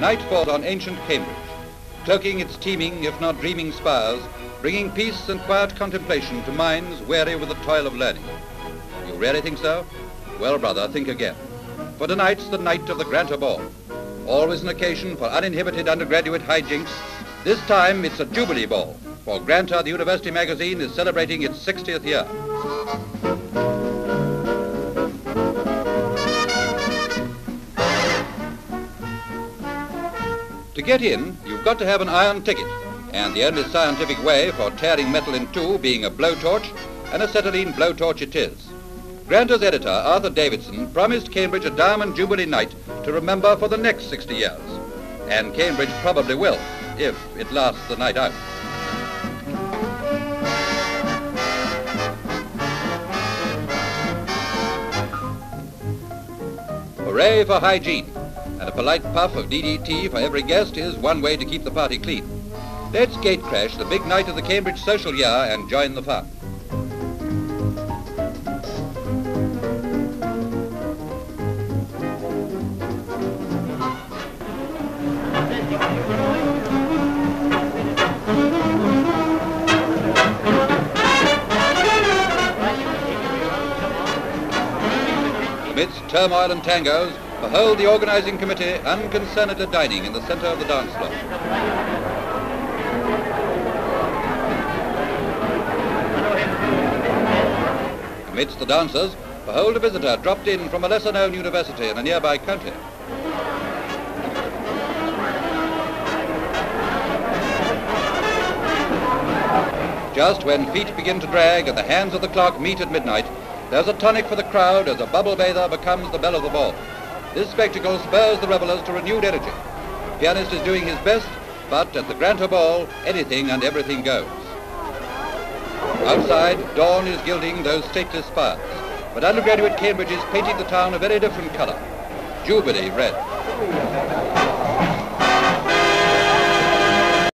night falls on ancient Cambridge, cloaking its teeming, if not dreaming spires, bringing peace and quiet contemplation to minds weary with the toil of learning. You really think so? Well, brother, think again. For tonight's the night of the Granta Ball. Always an occasion for uninhibited undergraduate hijinks. This time it's a Jubilee Ball, for Granta, the university magazine, is celebrating its 60th year. To get in, you've got to have an iron ticket, and the only scientific way for tearing metal in two being a blowtorch, and acetylene blowtorch it is. Granta's editor, Arthur Davidson, promised Cambridge a Diamond Jubilee night to remember for the next 60 years. And Cambridge probably will, if it lasts the night out. Hooray for hygiene! And a polite puff of DDT for every guest is one way to keep the party clean. Let's gate crash the big night of the Cambridge social year and join the fun. Amidst turmoil and tangos, behold the organizing committee unconcernedly dining in the center of the dance floor. Amidst the dancers, behold a visitor dropped in from a lesser-known university in a nearby county. Just when feet begin to drag and the hands of the clock meet at midnight, there's a tonic for the crowd as a bubble bather becomes the belle of the ball. This spectacle spurs the revelers to renewed energy. The pianist is doing his best, but at the Granta Ball, anything and everything goes. Outside, dawn is gilding those stately spires, but undergraduate Cambridge is painting the town a very different color. Jubilee red.